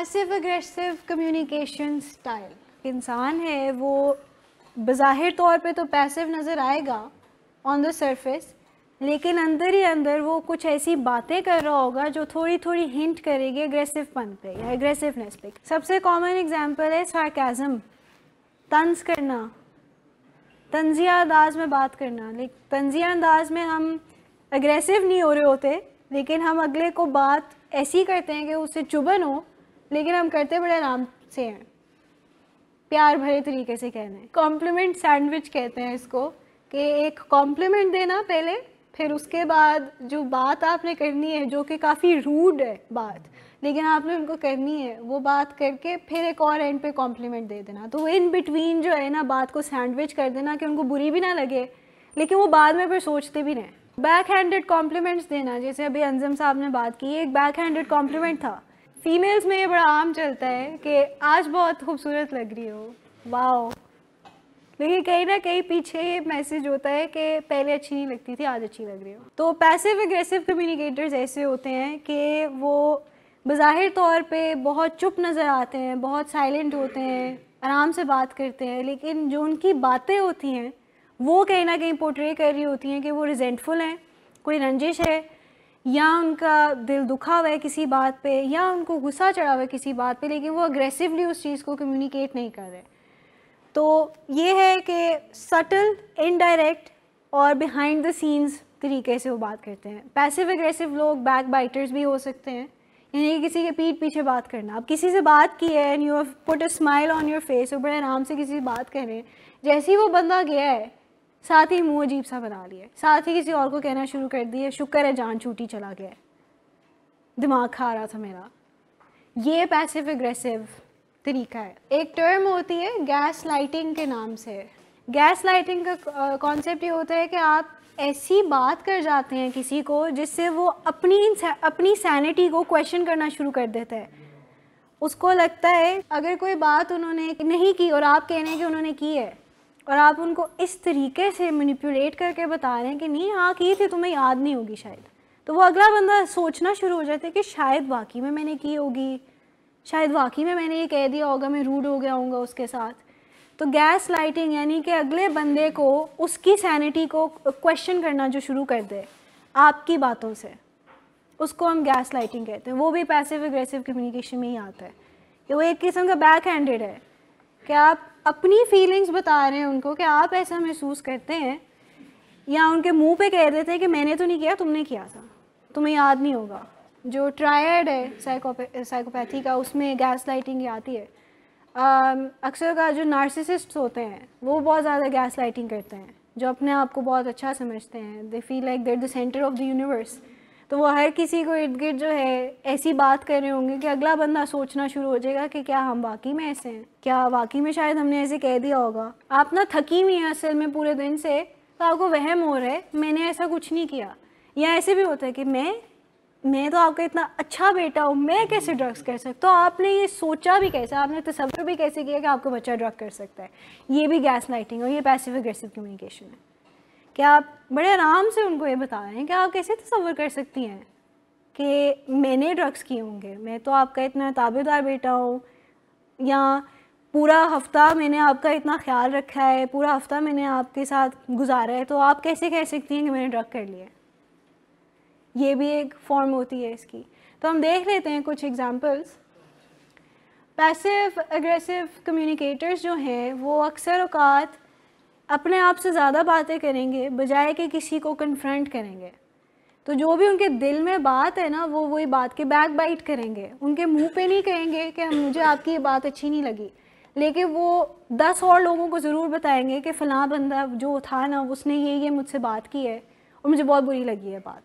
Passive aggressive communication style इंसान है, वो बाहिर तौर पे तो पैसिव नज़र आएगा ऑन द सरफेस लेकिन अंदर ही अंदर वो कुछ ऐसी बातें कर रहा होगा जो थोड़ी थोड़ी हिंट करेगी अग्रेसिव पन पे या अग्रेसिवनेस पे। सबसे कॉमन एग्जांपल है सार्काज़म तंज करना, तंजिया अंदाज में बात करना। लेकिन तंजिया अंदाज में हम अग्रेसिव नहीं हो रहे होते, लेकिन हम अगले को बात ऐसी करते हैं कि उससे चुभन हो लेकिन हम करते बड़े आराम से हैं। प्यार भरे तरीके से कहना है। कॉम्प्लीमेंट सैंडविच कहते हैं इसको कि एक कॉम्प्लीमेंट देना पहले, फिर उसके बाद जो बात आपने करनी है, जो कि काफ़ी रूड है बात, लेकिन आपने उनको करनी है, वो बात करके फिर एक और एंड पे कॉम्प्लीमेंट दे देना। तो इन बिटवीन जो है ना, बात को सैंडविच कर देना कि उनको बुरी भी ना लगे, लेकिन वो बाद में फिर सोचते भी नहीं बैक हैंडेड कॉम्प्लीमेंट्स देना, जैसे अभी अंजम साहब ने बात की, एक बैक हैंडेड कॉम्प्लीमेंट था। फीमेल्स में ये बड़ा आम चलता है कि आज बहुत खूबसूरत लग रही हो। वाओ। लेकिन कहीं ना कहीं पीछे ये मैसेज होता है कि पहले अच्छी नहीं लगती थी, आज अच्छी लग रही हो। तो पैसिव एग्रेसिव कम्युनिकेटर्स ऐसे होते हैं कि वो बज़ाहिर तौर पे बहुत चुप नज़र आते हैं, बहुत साइलेंट होते हैं, आराम से बात करते हैं, लेकिन जो उनकी बातें होती हैं, वो कहीं ना कहीं पोर्ट्रे कर रही होती हैं कि वो रिजेंटफुल हैं, कोई रंजिश है या उनका दिल दुखा हुआ है किसी बात पे, या उनको गुस्सा चढ़ा हुआ है किसी बात पे, लेकिन वो अग्रेसिवली उस चीज़ को कम्युनिकेट नहीं कर रहे। तो ये है कि सटल इनडायरेक्ट और बिहाइंड द सीन्स तरीके से वो बात करते हैं। पैसिव एग्रेसिव लोग बैक बाइटर्स भी हो सकते हैं। यानी कि किसी के पीठ पीछे बात करना। अब किसी से बात की है and you have put a smile on your face और बड़े आराम से किसी से बात करें जैसे ही वो बंदा गया है साथ ही मुँह अजीब सा बना लिया साथ ही किसी और को कहना शुरू कर दिया शुक्र है जान छूटी चला गया दिमाग खा रहा था मेरा। ये पैसिव एग्रेसिव तरीका है। एक टर्म होती है गैस लाइटिंग के नाम से। गैस लाइटिंग का कॉन्सेप्ट ये होता है कि आप ऐसी बात कर जाते हैं किसी को जिससे वो अपनी अपनी सैनिटी को क्वेश्चन करना शुरू कर देता है। उसको लगता है अगर कोई बात उन्होंने नहीं की और आप कहने की उन्होंने की है और आप उनको इस तरीके से मैनिपुलेट करके बता रहे हैं कि नहीं हाँ की थी, तुम्हें याद नहीं होगी शायद। तो वो अगला बंदा सोचना शुरू हो जाता है कि शायद वाकई में मैंने की होगी। शायद वाकई में मैंने ये कह दिया होगा, मैं रूड हो गया हूँ उसके साथ। तो गैस लाइटिंग यानी कि अगले बंदे को उसकी सैनिटी को क्वेश्चन करना जो शुरू कर दे आपकी बातों से। उसको हम गैस लाइटिंग कहते हैं। वो भी पैसिव एग्रेसिव कम्युनिकेशन में ही आता है। कि वो एक किस्म का बैक हैंडेड है। कि आप अपनी फीलिंग्स बता रहे हैं उनको कि आप ऐसा महसूस करते हैं, या उनके मुँह पे कह देते हैं कि मैंने तो नहीं किया, तुमने किया था। तुम्हें याद नहीं होगा। जो ट्रायड है साइकोपै साइकोपैथी का, उसमें गैस लाइटिंग आती है। अक्सर का जो नार्सिसिस्ट होते हैं, वो बहुत ज़्यादा गैस लाइटिंग करते हैं, जो अपने आप को बहुत अच्छा समझते हैं। They feel like they're the centre of the universe तो वो हर किसी को इर्द गिर्द जो है, ऐसी बात कर रहे होंगे कि अगला बंदा सोचना शुरू हो जाएगा कि क्या हम वाकई में ऐसे हैं। क्या वाकई में शायद हमने ऐसे कह दिया होगा। आप ना थकी हुई हैं असल में पूरे दिन से तो आपको वहम हो रहा है, मैंने ऐसा कुछ नहीं किया। या ऐसे भी होता है कि मैं मैं तो आपका इतना अच्छा बेटा हूँ, मैं कैसे ड्रग्स कर सकता हूँ? आपने ये सोचा भी कैसे? आपने तस्वर भी कैसे किया कि आपका बच्चा ड्रग कर सकता है? ये भी गैस लाइटिंग और ये पैसिव अग्रेसिव कम्युनिकेशन है। कि आप बड़े आराम से उनको ये बता रहे हैं कि आप कैसे तस्वर कर सकती हैं कि मैंने ड्रग्स किए होंगे? मैं तो आपका इतना ताबेदार बेटा हूँ, या पूरा हफ़्ता मैंने आपका इतना ख्याल रखा है, पूरा हफ़्ता मैंने आपके साथ गुजारा है तो आप कैसे कह सकती हैं कि मैंने ड्रग कर लिया ये भी एक फॉर्म होती है इसकी। तो हम देख लेते हैं कुछ एग्जांपल्स पैसिव एग्रेसिव कम्युनिकेटर्स जो हैं, वो अक्सर अवकात अपने आप से ज़्यादा बातें करेंगे, बजाय कि किसी को कन्फ्रंट करेंगे। तो जो भी उनके दिल में बात है ना, वो वही बात के बैक बाइट करेंगे। उनके मुँह पे नहीं कहेंगे कि हम, मुझे आपकी ये बात अच्छी नहीं लगी। लेकिन वो दस और लोगों को ज़रूर बताएँगे कि फ़लाँ बंदा जो था ना, उसने ये ये मुझसे बात की है और मुझे बहुत बुरी लगी है बात।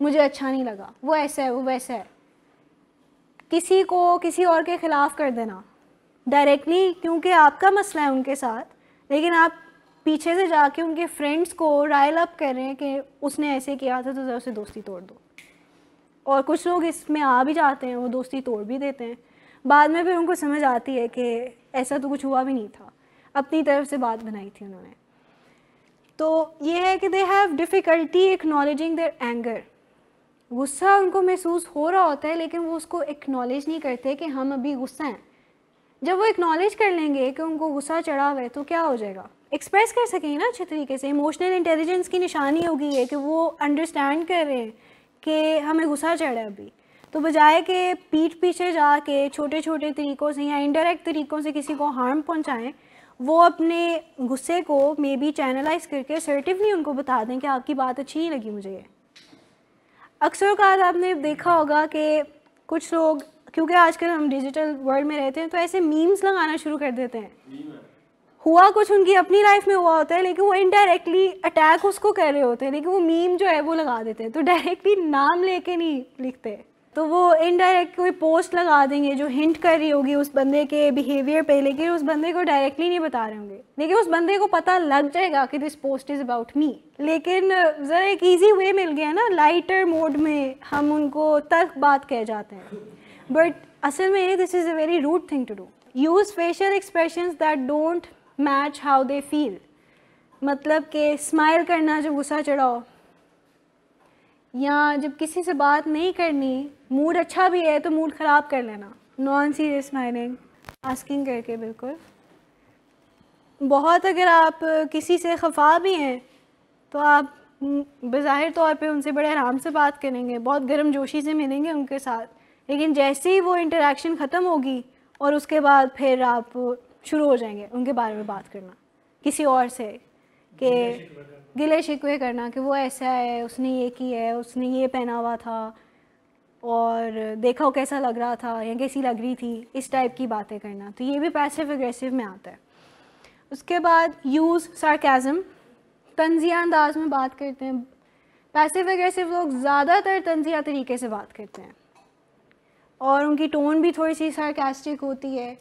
मुझे अच्छा नहीं लगा। वो ऐसा है, वो वैसा है। किसी को, किसी और के ख़िलाफ़ कर देना। डायरेक्टली क्योंकि आपका मसला है उनके साथ, लेकिन आप पीछे से जाके उनके फ्रेंड्स को रायल अप कर रहे हैं कि उसने ऐसे किया था तो ज़रा उसे दोस्ती तोड़ दो। और कुछ लोग इसमें आ भी जाते हैं, वो दोस्ती तोड़ भी देते हैं। बाद में फिर उनको समझ आती है कि ऐसा तो कुछ हुआ भी नहीं था। अपनी तरफ़ से बात बनाई थी उन्होंने। तो ये है कि they have difficulty acknowledging their anger गुस्सा उनको महसूस हो रहा होता है, लेकिन वो उसको एक्नॉलेज नहीं करते कि हम अभी गुस्सा हैं। जब वो एक्नॉलेज कर लेंगे कि उनको गुस्सा चढ़ा हुआ है तो क्या हो जाएगा? एक्सप्रेस कर सकेंगे ना अच्छे तरीके से। इमोशनल इंटेलिजेंस की निशानी होगी है कि वो अंडरस्टैंड कर रहे हैं कि हमें गुस्सा चढ़ा है अभी। तो बजाय के पीठ पीछे जाके छोटे छोटे तरीक़ों से या इनडायरेक्ट तरीक़ों से किसी को हार्म पहुँचाएँ, वो अपने गुस्से को मे बी चैनलाइज करके असर्टिवली उनको बता दें कि आपकी बात अच्छी नहीं लगी मुझे। ये अक्सर का आपने देखा होगा कि कुछ लोग क्योंकि आजकल हम डिजिटल वर्ल्ड में रहते हैं तो ऐसे मीम्स लगाना शुरू कर देते हैं। हुआ कुछ उनकी अपनी लाइफ में हुआ होता है लेकिन वो इनडायरेक्टली अटैक उसको कर रहे होते हैं लेकिन वो मीम जो है वो लगा देते हैं। तो डायरेक्टली नाम लेके नहीं लिखते। तो वो इनडायरेक्ट कोई पोस्ट लगा देंगे जो हिंट कर रही होगी उस बंदे के बिहेवियर पे लेकिन उस बंदे को डायरेक्टली नहीं बता रहे होंगे। लेकिन उस बंदे को पता लग जाएगा कि this post is about me लेकिन ज़रा एक ईजी वे मिल गया ना लाइटर मोड में हम उनको तर्क बात कह जाते हैं। बट असल में this is a very rude thing to do use facial expression that don't match how they feel मतलब कि स्माइल करना जब गुस्सा चढ़ाओ. या जब किसी से बात नहीं करनी मूड अच्छा भी है तो मूड ख़राब कर लेना. नॉन सीरियस स्माइलिंग आस्किंग करके बिल्कुल. बहुत अगर आप किसी से खफा भी हैं तो आप बज़ाहिर तौर पे उनसे बड़े आराम से बात करेंगे. बहुत गर्म जोशी से मिलेंगे उनके साथ. लेकिन जैसे ही वो इंटरेक्शन ख़त्म होगी और उसके बाद फिर आप शुरू हो जाएँगे उनके बारे में बात करना किसी और से कि गिले शिकवे करना। कि वो ऐसा है उसने ये किया है उसने ये पहना हुआ था और देखा वो कैसा लग रहा था या कैसी लग रही थी इस टाइप की बातें करना। तो ये भी पैसिव एग्रेसिव में आता है। उसके बाद यूज़ सार्केज़म तंजिया अंदाज में बात करते हैं। पैसिव एग्रेसिव लोग ज़्यादातर तंजिया तरीके से बात करते हैं। और उनकी टोन भी थोड़ी सी सार्केस्टिक होती है।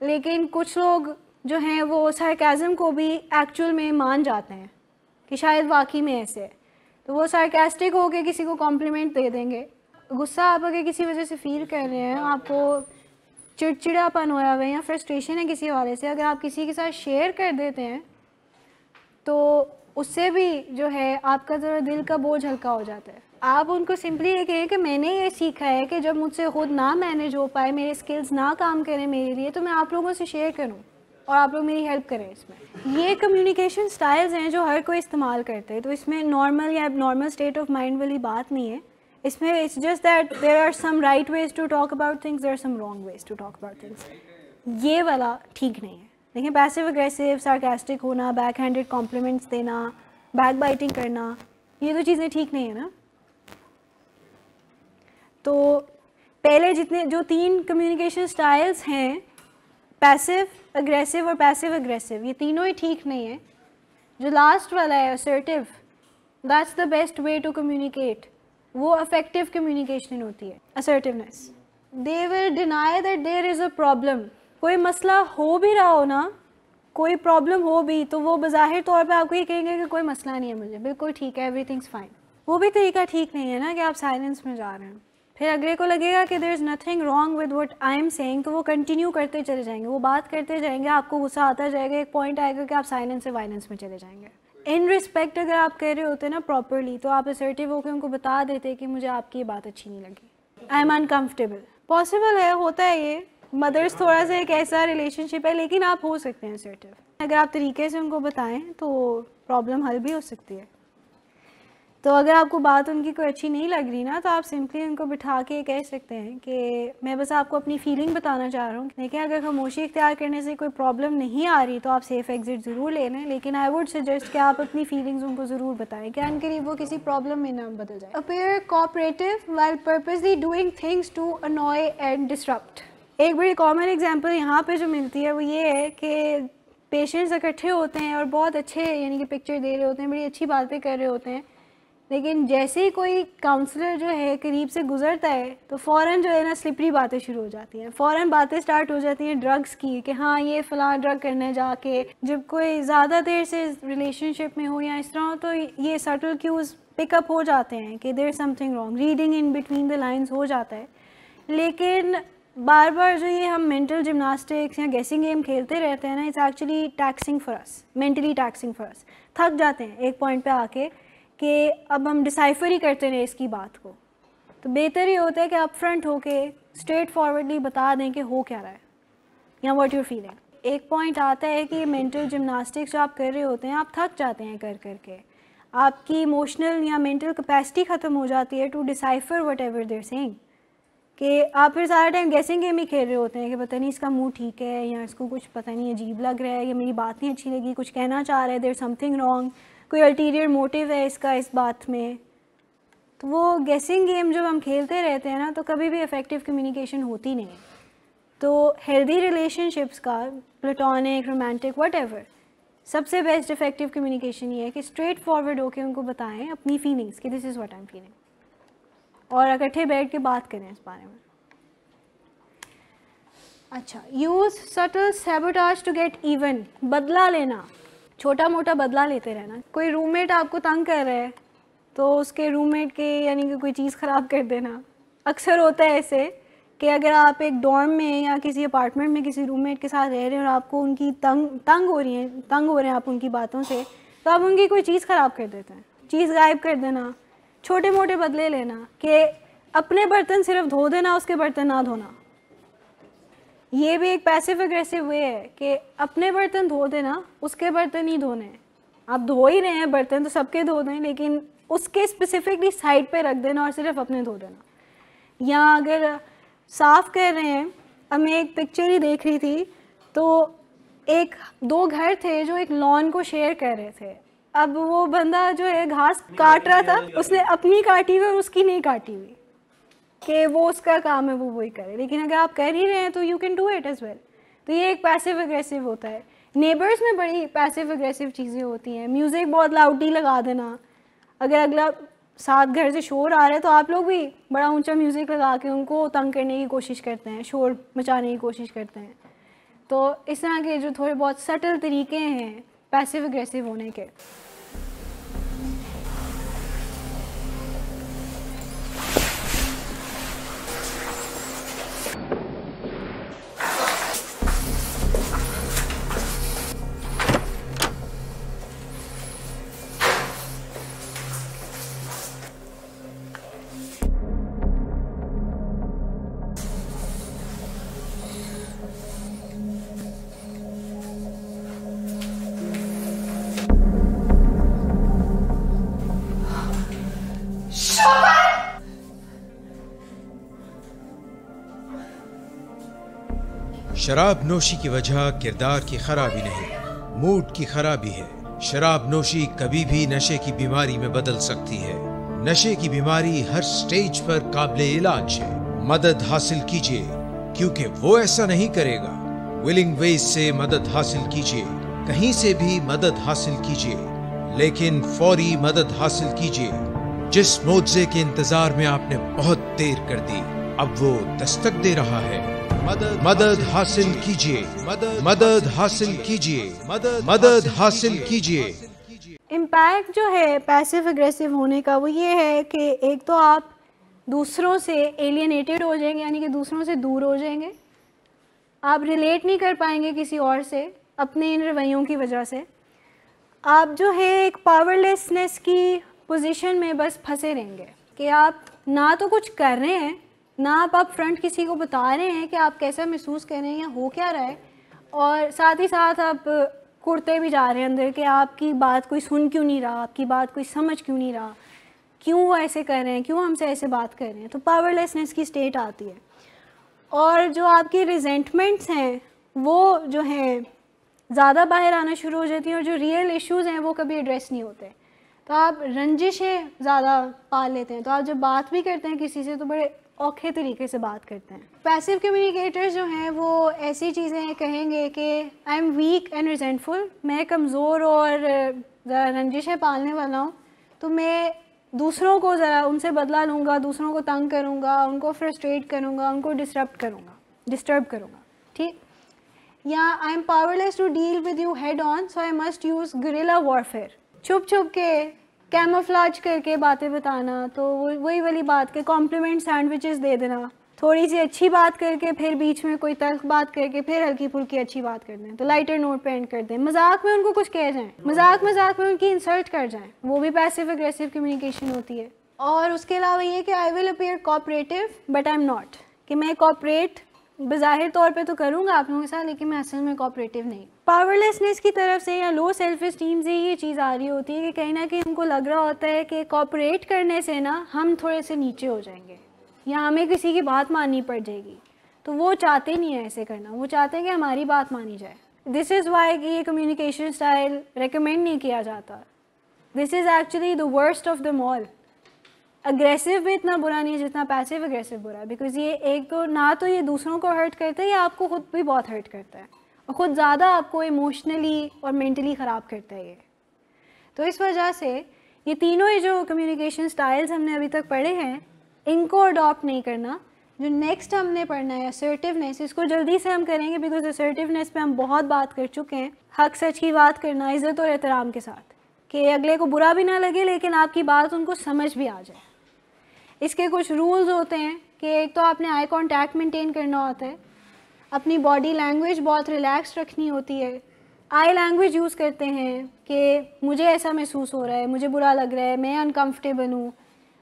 लेकिन कुछ लोग जो हैं, वो सार्केज़म को भी एक्चुअल में मान जाते हैं कि शायद वाकई में ऐसे है। तो वो सार्केस्टिक होकर किसी को कॉम्प्लीमेंट दे देंगे। गुस्सा आप अगर किसी वजह से फील कर रहे हैं, आपको चिड़चिड़ापन होया हुआ है या फ्रस्ट्रेशन है किसी वाले से, अगर आप किसी के साथ शेयर कर देते हैं तो उससे भी जो है, आपका ज़रा दिल का बोझ हल्का हो जाता है। आप उनको सिंपली ये कहें कि मैंने ये सीखा है कि जब मुझसे खुद ना मैनेज हो पाए, मेरे स्किल्स ना काम करें मेरे लिए तो मैं आप लोगों से शेयर करूँ और आप लोग मेरी हेल्प करें इसमें। ये कम्युनिकेशन स्टाइल्स हैं जो हर कोई इस्तेमाल करते हैं तो इसमें नॉर्मल या नॉर्मल स्टेट ऑफ़ माइंड वाली बात नहीं है। इसमें it's just that there are some right ways to talk about things there are some wrong ways to talk about things ये वाला ठीक नहीं है। देखिए पैसिव अग्रेसिव सार्केस्टिक होना बैक हैंडेड कॉम्प्लीमेंट्स देना बैक बाइटिंग करना, ये तो चीज़ें ठीक नहीं है ना? तो पहले जितने, जो तीन कम्युनिकेशन स्टाइल्स हैं पैसिव अग्रेसिव और पैसिव अग्रेसिव ये तीनों ही ठीक नहीं है। जो लास्ट वाला है assertive that's the best way to communicate वो अफेक्टिव कम्युनिकेशन होती है assertiveness they will deny that there is a problem कोई मसला हो भी रहा हो ना, कोई प्रॉब्लम हो भी तो वो बाहिर तौर पे आपको ये कहेंगे कि कोई मसला नहीं है मुझे, बिल्कुल ठीक है एवरीथिंग्स फाइन वो भी तरीका ठीक नहीं है ना कि आप साइलेंस में जा रहे हैं। फिर अगले को लगेगा कि there is nothing wrong with what I am saying तो वो कंटिन्यू करते चले जाएँगे, वो बात करते जाएँगे, आपको गुस्सा आता जाएगा, एक पॉइंट आएगा कि आप साइलेंस से वायलेंस में चले जाएँगे। इन रिस्पेक्ट अगर आप कह रहे होते ना प्रॉपरली तो आप असर्टिव होकर उनको बता देते कि मुझे आपकी ये बात अच्छी नहीं लगी। आई एम अनकम्फर्टेबल पॉसिबल है, होता है ये। मदर्स थोड़ा सा एक ऐसा रिलेशनशिप है, लेकिन आप हो सकते हैं असर्टिव अगर आप तरीके से उनको बताएँ तो प्रॉब्लम हल भी हो सकती है। तो अगर आपको बात उनकी कोई अच्छी नहीं लग रही ना तो आप सिंपली उनको बिठा के कह सकते हैं कि मैं बस आपको अपनी फीलिंग बताना चाह रहा हूँ। लेकिन अगर खामोशी इख्तियार करने से कोई प्रॉब्लम नहीं आ रही तो आप सेफ़ एग्ज़िट ज़रूर ले लें। लेकिन आई वुड सजेस्ट कि आप अपनी फीलिंग्स उनको ज़रूर बताएँ क्या करीब वो किसी प्रॉब्लम में ना बदल जाए। Appear cooperative while purposely doing things to annoy and disrupt एक बड़ी कॉमन एग्ज़ाम्पल यहाँ पर जो मिलती है वो ये है कि पेशेंट्स इकट्ठे होते हैं और बहुत अच्छे यानी कि पिक्चर दे रहे होते हैं, बड़ी अच्छी बातें कर रहे होते हैं। लेकिन जैसे ही कोई काउंसलर जो है, करीब से गुजरता है तो फ़ौर जो है ना स्लिपरी बातें शुरू हो जाती हैं। फ़ौर बातें स्टार्ट हो जाती हैं ड्रग्स की, कि हाँ ये फ़लाँ ड्रग करने जाके, जब कोई ज़्यादा देर से रिलेशनशिप में हो या इस तरह हो तो ये सटल क्यूज़ पिकअप हो जाते हैं कि there something wrong reading in between the lines हो जाता है। लेकिन बार बार जो ये हम मेंटल जिमनास्टिक्स या गैसिंग गेम खेलते रहते हैं ना it's actually taxing for us mentally taxing for us थक जाते हैं एक पॉइंट पे आके कि अब हम डिसाइफर ही करते रहे इसकी बात को। तो बेहतर ही होता है कि आप फ्रंट होके स्ट्रेट फॉरवर्डली बता दें कि हो क्या रहा है। या वॉट यूर फीलिंग एक पॉइंट आता है कि मेंटल जिमनास्टिक्स जो आप कर रहे होते हैं, आप थक जाते हैं कर कर के। आपकी इमोशनल या मेंटल कैपेसिटी ख़त्म हो जाती है to decipher whatever they're saying कि आप फिर सारा टाइम गैसिंग गेम ही खेल रहे होते हैं कि पता नहीं इसका मूड ठीक है या इसको कुछ पता नहीं अजीब लग रहा है या मेरी बात नहीं अच्छी लगी, कुछ कहना चाह रहा है देर समथिंग रॉन्ग कोई अल्टीरियर मोटिव है इसका इस बात में? तो वो गेसिंग गेम जब हम खेलते रहते हैं ना तो कभी भी इफ़ेक्टिव कम्युनिकेशन होती नहीं। तो हेल्दी रिलेशनशिप्स का प्लेटोनिक रोमांटिक वट सबसे बेस्ट इफ़ेक्टिव कम्युनिकेशन ये है कि स्ट्रेट फॉरवर्ड होकर उनको बताएँ अपनी फीलिंग्स कि this is what I am feeling और इकट्ठे बैठ के बात करें इस बारे में। अच्छा use subtle sabotage to get even बदला लेना। छोटा मोटा बदला लेते रहना। कोई रूममेट आपको तंग कर रहा है तो उसके रूममेट के यानी कि कोई चीज़ ख़राब कर देना। अक्सर होता है ऐसे कि अगर आप एक डॉर्म में या किसी अपार्टमेंट में किसी रूममेट के साथ रह रहे हैं और आपको उनकी तंग तंग हो रही है, तंग हो रहे हैं आप उनकी बातों से तो आप उनकी कोई चीज़ ख़राब कर देते हैं। चीज़ गायब कर देना छोटे मोटे बदले लेना कि अपने बर्तन सिर्फ़ धो देना, उसके बर्तन ना धोना। ये भी एक पैसिव अग्रेसिव वे है कि अपने बर्तन धो देना उसके बर्तन ही धोने आप धो ही रहे हैं बर्तन तो सबके धो दें लेकिन उसके स्पेसिफिकली साइड पे रख देना और सिर्फ़ अपने धो देना। या अगर साफ़ कर रहे हैं अब मैं एक पिक्चर ही देख रही थी तो एक दो घर थे जो एक लॉन को शेयर कर रहे थे। अब वो बंदा जो है घास काट रहा था उसने अपनी काटी हुई और उसकी नहीं काटी हुई। कि वो उसका काम है, वो वही करे। लेकिन अगर आप कर ही रहे हैं तो you can do it as well तो ये एक पैसिव अग्रेसिव होता है। नेबर्स में बड़ी पैसिव अग्रेसिव चीज़ें होती हैं। म्यूज़िक बहुत लाउडली लगा देना। अगर अगला साथ घर से शोर आ रहा है तो आप लोग भी बड़ा ऊँचा म्यूज़िक लगा के उनको तंग करने की कोशिश करते हैं, शोर मचाने की कोशिश करते हैं। तो इस तरह के जो थोड़े बहुत सटल तरीके हैं पैसिव अग्रेसिव होने के। शराब नोशी की वजह किरदार की खराबी नहीं, मूड की खराबी है। शराब नोशी कभी भी नशे की बीमारी में बदल सकती है। नशे की बीमारी हर स्टेज पर काबिल इलाज है। मदद हासिल कीजिए, क्योंकि वो ऐसा नहीं करेगा। विलिंग वेज से मदद हासिल कीजिए, कहीं से भी मदद हासिल कीजिए, लेकिन फौरी मदद हासिल कीजिए। जिस मुआवजे के इंतज़ार में आपने बहुत देर कर दी, अब वो दस्तक दे रहा है। मदद हासिल कीजिए। मदद हासिल कीजिए। मदद हासिल कीजिए। इम्पैक्ट जो है पैसिव अग्रेसिव होने का वो ये है कि एक तो आप दूसरों से एलियनेटेड हो जाएँगे, यानी कि दूसरों से दूर हो जाएँगे। आप रिलेट नहीं कर पाएँगे किसी और से, अपने इन रवैयों की वजह से। आप जो है एक पावरलेसनेस की पोजीशन में बस फंसे रहेंगे कि आप ना तो कुछ कर रहे हैं ना आप आप फ्रंट किसी को बता रहे हैं कि आप कैसा महसूस कर रहे हैं या हो क्या रहा है। और साथ ही साथ आप कुर्ते भी जा रहे हैं अंदर कि आपकी बात कोई सुन क्यों नहीं रहा, आपकी बात कोई समझ क्यों नहीं रहा। क्यों वो ऐसे कर रहे हैं, क्यों हमसे ऐसे बात कर रहे हैं? तो पावरलेसनेस की स्टेट आती है। और जो आपकी रिजेंटमेंट्स हैं, वो जो हैं, ज़्यादा बाहर आना शुरू हो जाती हैं और जो रियल इश्यूज़ हैं, वो कभी एड्रेस नहीं होते। तो आप रंजिशें ज़्यादा पाल लेते हैं। तो आप जब बात भी करते हैं किसी से तो बड़े औखे तरीके से बात करते हैं। पैसिव कम्युनिकेटर्स जो हैं, वो ऐसी चीज़ें कहेंगे कि I am weak and resentful मैं कमज़ोर और रंजिशें पालने वाला हूँ। तो मैं दूसरों को ज़रा उनसे बदला लूँगा, दूसरों को तंग करूँगा, उनको फ्रस्ट्रेट करूँगा, उनको डिस्टर्ब करूँगा डिस्टर्ब करूँगा। ठीक? या I am powerless to deal with you head on so I must use guerrilla warfare छुप छुप के कैमोफ्लाज करके बातें बताना तो वही वाली बात के कॉम्प्लीमेंट सैंडविचेस दे देना। थोड़ी सी अच्छी बात करके फिर बीच में कोई तल्ख बात करके फिर हल्की फुल्की अच्छी बात कर दें तो लाइटर नोट पे एंड कर दें। मज़ाक में उनको कुछ कह जाएँ, मज़ाक मज़ाक में उनकी इंसल्ट कर जाएँ। वो भी पैसिव अग्रेसिव कम्युनिकेशन होती है। और उसके अलावा ये कि I will appear cooperative but I am not कि मैं कॉपरेट बाहिर तौर पे तो करूँगा आप लोगों के साथ, लेकिन मैं असल में कॉपरेटिव नहीं। पावरलेसनेस की तरफ़ से या लो सेल्फ इस्टीम से ये चीज़ आ रही होती है कि कहीं ना कहीं हमको लग रहा होता है कि कॉपरेट करने से ना हम थोड़े से नीचे हो जाएँगे या हमें किसी की बात माननी पड़ जाएगी। तो वो चाहते नहीं है ऐसे करना, वो चाहते हैं कि हमारी बात मानी जाए। दिस इज़ वाई कि ये कम्युनिकेशन स्टाइल रिकमेंड नहीं किया जाता। This is actually the worst of them all aggressive भी इतना बुरा नहीं है जितना पैसिव अग्रेसिव बुरा है बिकॉज़ ये एक तो ना तो ये दूसरों को हर्ट करता है या आपको खुद भी बहुत हर्ट करता है। और ख़ुद ज़्यादा आपको इमोशनली और मेंटली ख़राब करता है ये। तो इस वजह से ये तीनों ही जो कम्युनिकेशन स्टाइल्स हमने अभी तक पढ़े हैं, इनको अडॉप्ट नहीं करना। जो नेक्स्ट हमने पढ़ना है असर्टिवनेस इसको जल्दी से हम करेंगे बिकॉज़ असर्टिवनेस पे हम बहुत बात कर चुके हैं। हक सच की बात करना, इज़्ज़त और एहतराम के साथ, कि अगले को बुरा भी ना लगे, लेकिन आपकी बात उनको समझ भी आ जाए। इसके कुछ रूल्स होते हैं कि एक तो आपने आई कांटेक्ट मेंटेन करना होता है अपनी बॉडी लैंग्वेज बहुत रिलैक्स रखनी होती है। आई लैंग्वेज यूज़ करते हैं कि मुझे ऐसा महसूस हो रहा है, मुझे बुरा लग रहा है, मैं अनकम्फर्टेबल हूँ,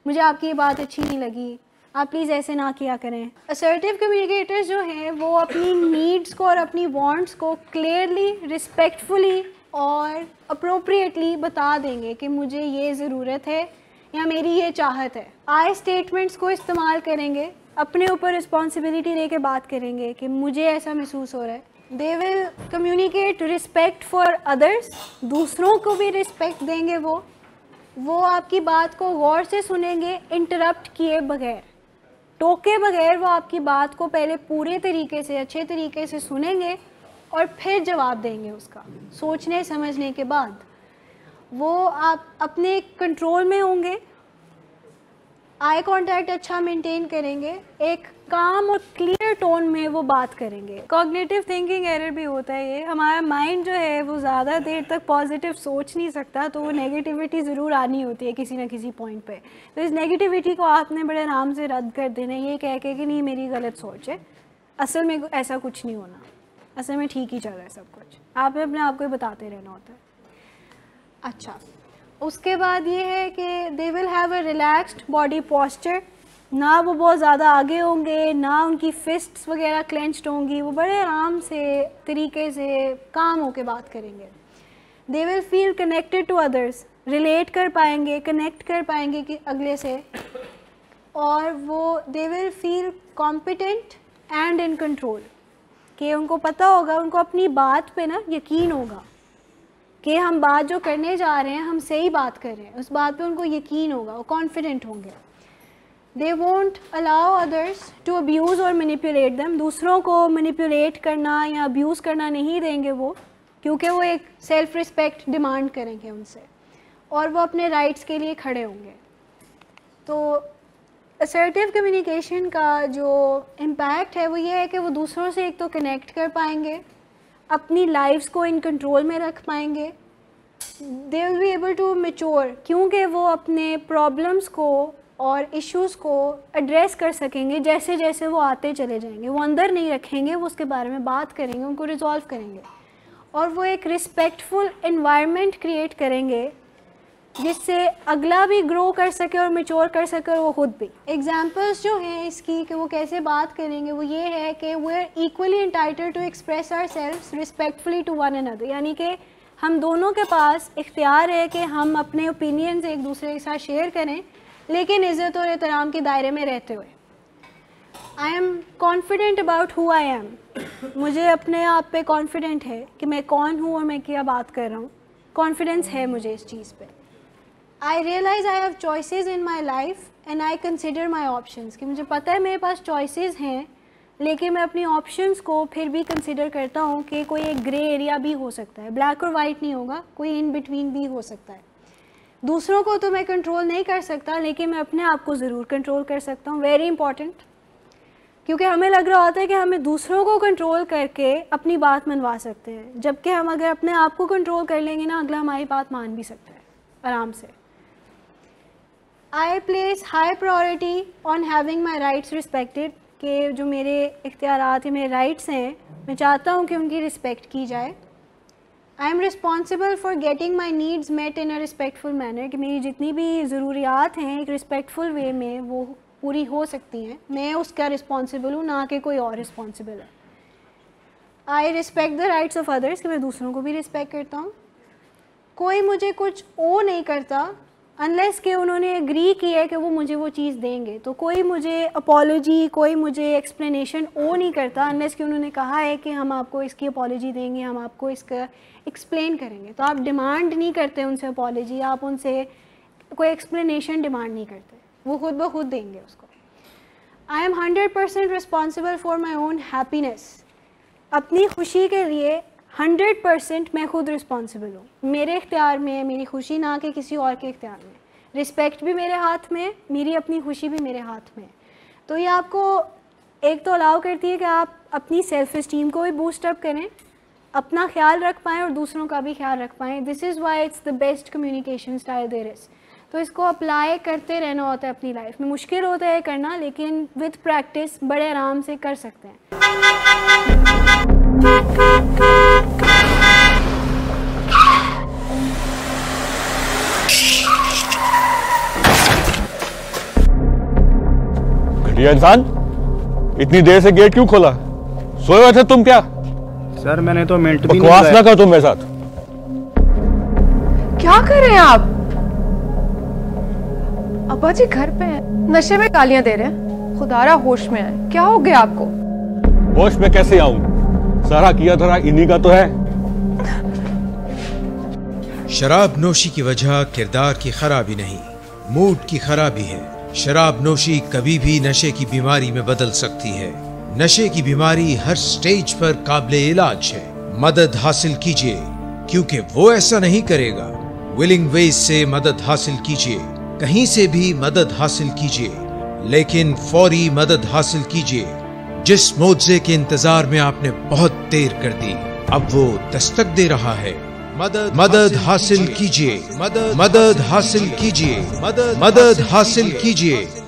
मुझे आपकी ये बात अच्छी नहीं लगी, आप प्लीज़ ऐसे ना किया करें। असर्टिव कम्युनिकेटर्स जो हैं, वो अपनी नीड्स को और अपनी वांट्स को क्लियरली रिस्पेक्टफुली और अप्रोप्रिएटली बता देंगे कि मुझे ये ज़रूरत है या मेरी ये चाहत है। आई स्टेटमेंट्स को इस्तेमाल करेंगे अपने ऊपर रिस्पॉन्सिबिलिटी लेके बात करेंगे कि मुझे ऐसा महसूस हो रहा है। They will communicate respect for others दूसरों को भी रिस्पेक्ट देंगे वो। वो आपकी बात को गौर से सुनेंगे इंटरप्ट किए बगैर। टोके बगैर वो आपकी बात को पहले पूरे तरीके से, अच्छे तरीके से सुनेंगे और फिर जवाब देंगे उसका, सोचने समझने के बाद। वो आप अपने कंट्रोल में होंगे आई कांटेक्ट अच्छा मेंटेन करेंगे। एक काम और क्लियर टोन में वो बात करेंगे। कॉग्नेटिव थिंकिंग एरर भी होता है ये। हमारा माइंड जो है, वो ज़्यादा देर तक पॉजिटिव सोच नहीं सकता तो वो नेगेटिविटी ज़रूर आनी होती है किसी ना किसी पॉइंट पे। तो इस नेगेटिविटी को आपने बड़े आराम से रद्द कर देना ये कह के कि नहीं, मेरी गलत सोच है। असल में ऐसा कुछ नहीं होना। असल में ठीक ही चल रहा है सब कुछ। आपने अपने आप को बताते रहना होता है। अच्छा। उसके बाद ये है कि they will have a relaxed body posture ना वो बहुत ज़्यादा आगे होंगे, ना उनकी फिस्ट्स वगैरह क्लेंच्ड होंगी, वो बड़े आराम से, तरीके से काम होके बात करेंगे। They will feel connected to others relate कर पाएँगे कनेक्ट कर पाएँगे कि अगले से। और वो they will feel competent and in control कि उनको पता होगा, उनको अपनी बात पे ना यकीन होगा। कि हम बात जो करने जा रहे हैं, हम सही बात कर रहे हैं। उस बात पे उनको यकीन होगा, वो कॉन्फिडेंट होंगे। They won't allow others to abuse और मैनिपुलेट दैम दूसरों को मनीपुलेट करना या अब्यूज़ करना नहीं देंगे वो, क्योंकि वो एक सेल्फ रिस्पेक्ट डिमांड करेंगे उनसे। और वो अपने राइट्स के लिए खड़े होंगे। तो असर्टिव कम्युनिकेशन का जो इम्पैक्ट है, वो ये है कि वो दूसरों से एक तो कनेक्ट कर पाएँगे अपनी लाइफ्स को इन कंट्रोल में रख पाएँगे। They will be able to mature क्योंकि वो अपने प्रॉब्लम्स को और इश्यूज़ को एड्रेस कर सकेंगे जैसे जैसे वो आते चले जाएँगे। वो अंदर नहीं रखेंगे, वो उसके बारे में बात करेंगे, उनको रिजॉल्व करेंगे। और वो एक रिस्पेक्टफुल इन्वायरमेंट क्रिएट करेंगे जिससे अगला भी ग्रो कर सके और मेच्योर कर सके और वो खुद भी। एग्जाम्पल्स जो हैं इसकी कि वो कैसे बात करेंगे, वो ये है कि we are equally entitled to express our self respectfully to one another यानी कि हम दोनों के पास इख्तियार है कि हम अपने ओपिनियंस एक दूसरे के साथ शेयर करें, लेकिन इज़्ज़त और एहतराम के दायरे में रहते हुए। I am confident about who I am मुझे अपने आप पे कॉन्फिडेंट है कि मैं कौन हूँ और मैं क्या बात कर रहा हूँ। कॉन्फिडेंस है मुझे इस चीज़ पे। I realise I have choices in my life and I consider my options कि मुझे पता है मेरे पास चॉइसेस हैं, लेकिन मैं अपनी ऑप्शंस को फिर भी कंसिडर करता हूँ कि कोई एक ग्रे एरिया भी हो सकता है। ब्लैक और वाइट नहीं होगा, कोई इन बिटवीन भी हो सकता है। दूसरों को तो मैं कंट्रोल नहीं कर सकता, लेकिन मैं अपने आप को ज़रूर कंट्रोल कर सकता हूँ। वेरी इंपॉर्टेंट क्योंकि हमें लग रहा होता है कि हमें दूसरों को कंट्रोल करके अपनी बात मनवा सकते हैं। जबकि हम अगर अपने आप को कंट्रोल कर लेंगे ना, अगला हमारी बात मान भी सकता है, आराम से। I place high priority on having my rights respected कि जो मेरे इख्तियार हैं मेरे राइट्स हैं, मैं चाहता हूँ कि उनकी रिस्पेक्ट की जाए। I am responsible for getting my needs met in a respectful manner कि मेरी जितनी भी ज़रूरियात हैं एक रिस्पेक्टफुल वे में वो पूरी हो सकती हैं। मैं उसका रिस्पॉन्सिबल हूँ, ना कि कोई और रिस्पॉन्सिबल है। I respect the rights of others कि मैं दूसरों को भी रिस्पेक्ट करता हूँ। कोई मुझे कुछ ओ नहीं करता अनलेस के उन्होंने एग्री किया है कि वो मुझे वो चीज़ देंगे। तो कोई मुझे अपोलॉजी कोई मुझे एक्सप्लेनेशन ओ नहीं करता अनलेस कि उन्होंने कहा है कि हम आपको इसकी अपोलॉजी देंगे, हम आपको इसका एक्सप्लेन करेंगे। तो आप डिमांड नहीं करते उनसे अपोलॉजी आप उनसे कोई एक्सप्लेनेशन डिमांड नहीं करते। वो खुद ब खुद देंगे उसको। I am hundred percent responsible for my own happiness अपनी खुशी के लिए हंड्रेड परसेंट मैं खुद रिस्पॉन्सिबल हूँ। मेरे इख्तियार में है, मेरी खुशी ना कि किसी और के इख्तियार में। रिस्पेक्ट भी मेरे हाथ में मेरी अपनी खुशी भी मेरे हाथ में तो ये आपको एक तो अलाउ करती है कि आप अपनी सेल्फ इस्टीम को भी बूस्ट अप करें, अपना ख्याल रख पाएँ और दूसरों का भी ख्याल रख पाएँ। This is why it's the best communication style there is तो इसको अप्लाई करते रहना होता है अपनी लाइफ में। मुश्किल होता है करना, लेकिन विथ प्रैक्टिस बड़े आराम से कर सकते हैं। घटिया इंसान इतनी देर से गेट क्यों खोला? सोए हुए थे तुम क्या? सर मैंने तो मिनट भी बकवास नहीं ना कर तुम मेरे साथ। क्या कर रहे हैं आप? अब्बा जी घर पे हैं नशे में गालियाँ दे रहे हैं। खुदारा होश में है क्या हो गया आपको? होश में कैसे आऊँ? सारा किया धरा इन्हीं का तो है। शराब नोशी की वजह किरदार की खराबी नहीं मूड की खराबी है। शराब नोशी कभी भी नशे की बीमारी में बदल सकती है। नशे की बीमारी हर स्टेज पर काबिल इलाज है। मदद हासिल कीजिए, क्योंकि वो ऐसा नहीं करेगा। विलिंग वेज से मदद हासिल कीजिए, कहीं से भी मदद हासिल कीजिए, लेकिन फौरी मदद हासिल कीजिए, जिस मोजे के इंतज़ार में आपने बहुत देर कर दी। अब वो दस्तक दे रहा है। मदद मदद हासिल कीजिए। मदद मदद हासिल कीजिए। मदद मदद हासिल कीजिए।